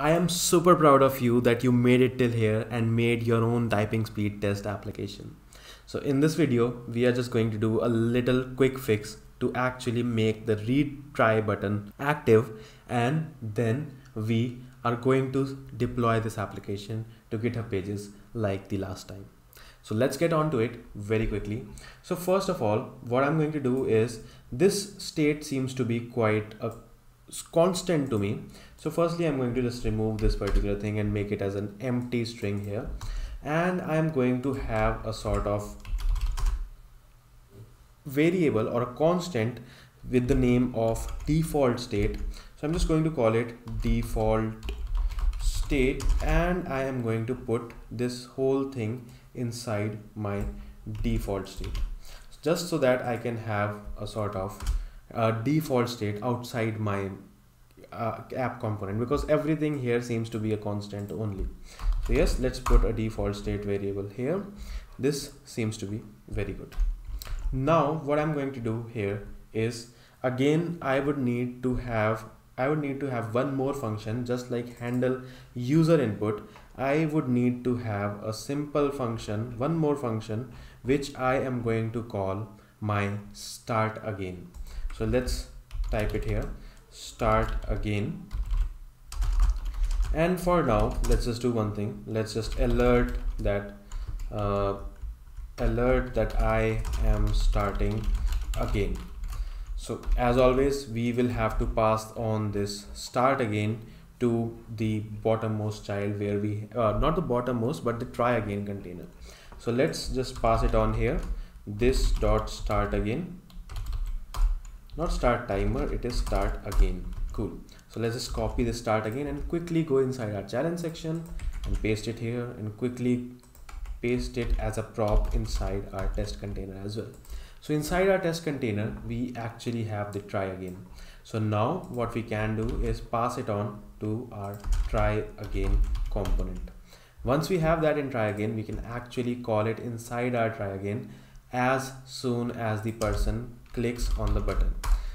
I am super proud of you that you made it till here and made your own typing speed test application. So in this video, we are just going to do a little quick fix to actually make the retry button active and then we are going to deploy this application to GitHub pages like the last time. So let's get on to it very quickly. So first of all, what I'm going to do is this state seems to be quite a constant to me. So firstly, I'm going to just remove this particular thing and make it as an empty string here. And I'm going to have a sort of variable or a constant with the name of default state. So I'm just going to call it default state and I am going to put this whole thing inside my default state just so that I can have a sort of uh, default state outside my uh, app component because everything here seems to be a constant only. So yes let's put a default state variable here. This seems to be very good. Now what I'm going to do here is again I would need to have I would need to have one more function just like handle user input. I would need to have a simple function, one more function, which I am going to call my start again. So let's type it here, start again. And for now, let's just do one thing. Let's just alert that, uh, alert that I am starting again. So as always, we will have to pass on this start again to the bottommost child where we uh, not the bottommost but the try again container so let's just pass it on here this dot start again not start timer it is start again. Cool. So let's just copy the start again and quickly go inside our challenge section and paste it here and quickly paste it as a prop inside our test container as well. So inside our test container we actually have the try again. So now what we can do is pass it on to our try again component. Once we have that in try again we can actually call it inside our try again as soon as the person clicks on the button.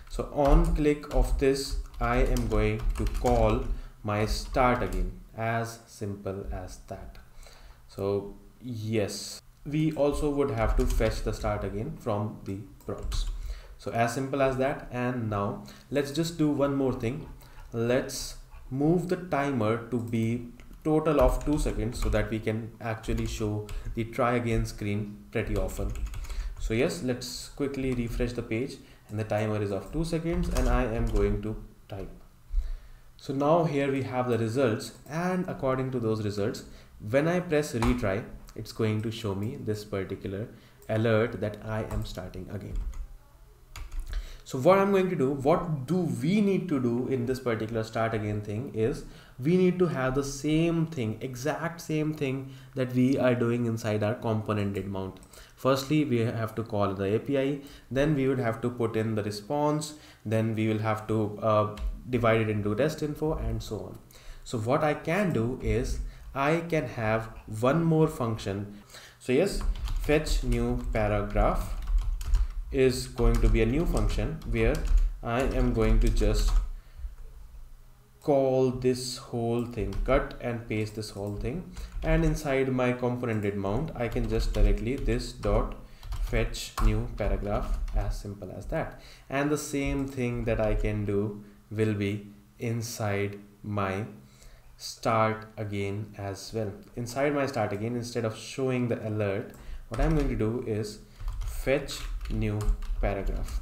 So on click of this I am going to call my start again as simple as that. So yes we also would have to fetch the start again from the props so as simple as that. And now let's just do one more thing. Let's move the timer to be total of two seconds so that we can actually show the try again screen pretty often so yes hmm. let's quickly refresh the page and the timer is of two seconds and I am going to type. So now here we have the results and according to those results when I press retry it's going to show me this particular alert that I am starting again. So what I'm going to do, what do we need to do in this particular start again thing is we need to have the same thing, exact same thing that we are doing inside our component did mount. Firstly, we have to call the API, then we would have to put in the response, then we will have to uh, divide it into test info and so on. So what I can do is I can have one more function. So yes, fetch new paragraph is going to be a new function where I am going to just call this whole thing cut and paste this whole thing and inside my component mount I can just directly this dot fetch new paragraph as simple as that. And the same thing that I can do will be inside my start again as well. Inside my start again instead of showing the alert what I'm going to do is fetch new paragraph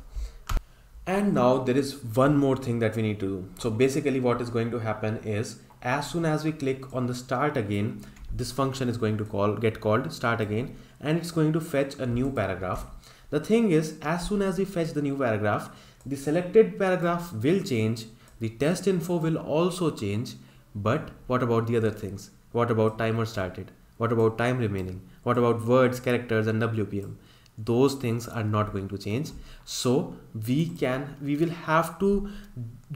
and now there is one more thing that we need to do. So basically what is going to happen is as soon as we click on the start again this function is going to call get called start again and it's going to fetch a new paragraph. The thing is as soon as we fetch the new paragraph the selected paragraph will change the test info will also change but what about the other things? What about timer started? What about time remaining? What about words characters and wpm those things are not going to change. So we can we will have to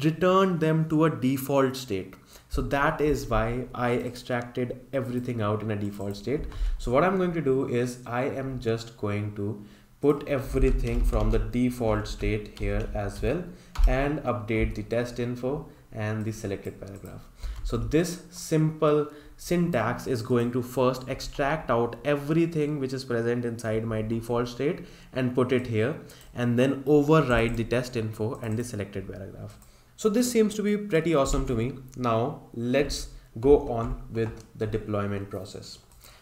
return them to a default state. So that is why I extracted everything out in a default state. So what I'm going to do is I am just going to put everything from the default state here as well and update the test info and the selected paragraph so this simple syntax is going to first extract out everything which is present inside my default state and put it here and then override the test info and the selected paragraph. So this seems to be pretty awesome to me. Now let's go on with the deployment process.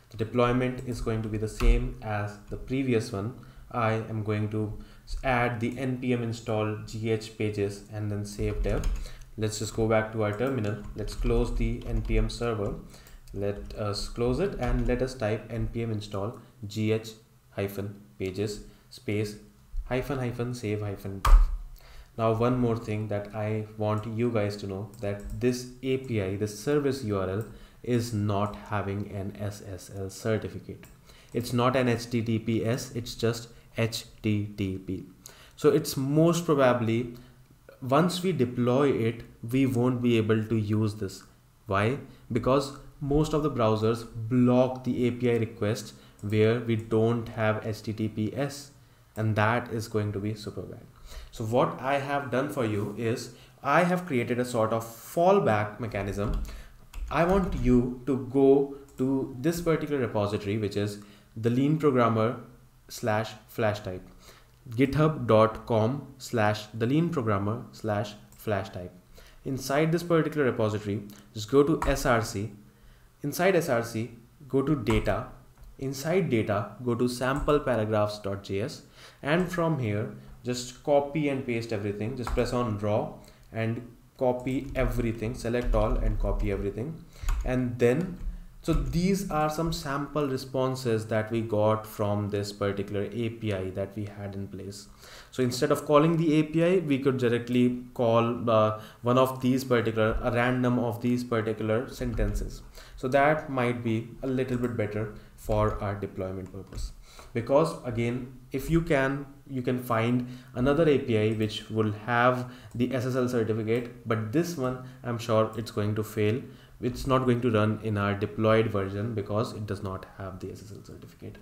The deployment is going to be the same as the previous one. I am going to add the npm install gh pages and then save dev. Let's just go back to our terminal. Let's close the npm server. Let us close it and let us type npm install gh hyphen pages space hyphen hyphen save hyphen. Now one more thing that i want you guys to know that this api the service url is not having an ssl certificate. It's not an https it's just http so it's most probably once we deploy it we won't be able to use this why because most of the browsers block the API requests where we don't have HTTPS and that is going to be super bad. So what I have done for you is I have created a sort of fallback mechanism. I want you to go to this particular repository which is the lean programmer slash flash type github.com slash the lean programmer slash flash type inside this particular repository just go to src Inside SRC, go to data. Inside data, go to sample paragraphs.js and from here, just copy and paste everything. Just press on raw and copy everything, select all and copy everything. And then so these are some sample responses that we got from this particular API that we had in place. So instead of calling the API, we could directly call uh, one of these particular, a random of these particular sentences. So that might be a little bit better for our deployment purpose. Because again, if you can, you can find another API which will have the SSL certificate, but this one, I'm sure it's going to fail it's not going to run in our deployed version because it does not have the SSL certificate.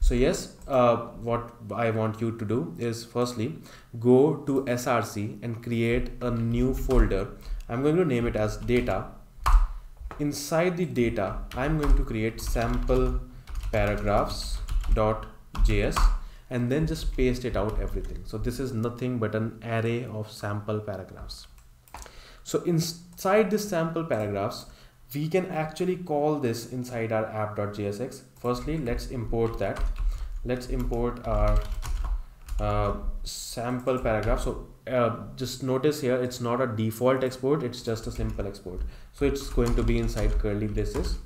So yes, uh, what I want you to do is firstly go to SRC and create a new folder. I'm going to name it as data. Inside the data, I'm going to create sample paragraphs.js and then just paste it out everything. So this is nothing but an array of sample paragraphs. So inside this sample paragraphs, we can actually call this inside our app.jsx. Firstly, let's import that. Let's import our uh, sample paragraph. So uh, just notice here, it's not a default export, it's just a simple export. So it's going to be inside curly braces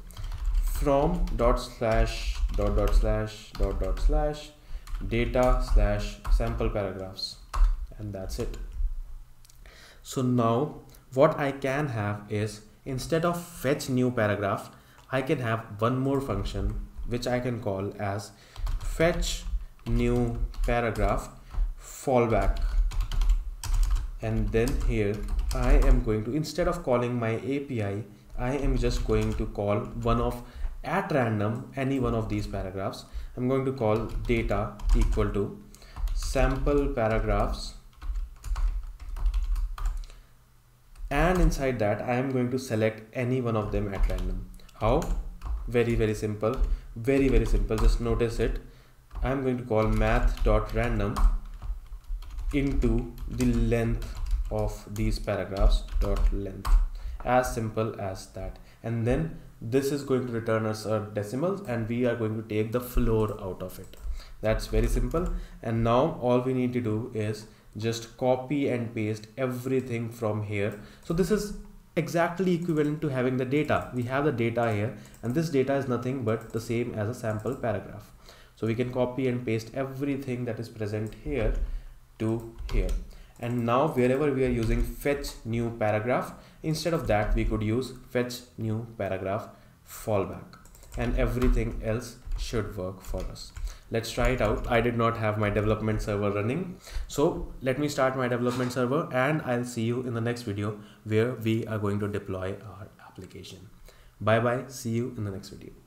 from dot slash dot dot slash dot dot slash data slash sample paragraphs and that's it. So now what I can have is instead of fetch new paragraph I can have one more function which I can call as fetch new paragraph fallback. And then here I am going to instead of calling my API I am just going to call one of at random any one of these paragraphs. I'm going to call data equal to sample paragraphs and inside that I am going to select any one of them at random. How? Very very simple. Very very simple. Just notice it. I am going to call math.random into the length of these paragraphs dot length. As simple as that. And then this is going to return us a decimal and we are going to take the floor out of it. That's very simple. And now all we need to do is just copy and paste everything from here. So this is exactly equivalent to having the data. We have the data here and this data is nothing but the same as a sample paragraph. So we can copy and paste everything that is present here to here. And now wherever we are using fetch new paragraph instead of that we could use fetch new paragraph fallback. And everything else should work for us let's try it out. I did not have my development server running. So let me start my development server and i'll see you in the next video where we are going to deploy our application. Bye bye. See you in the next video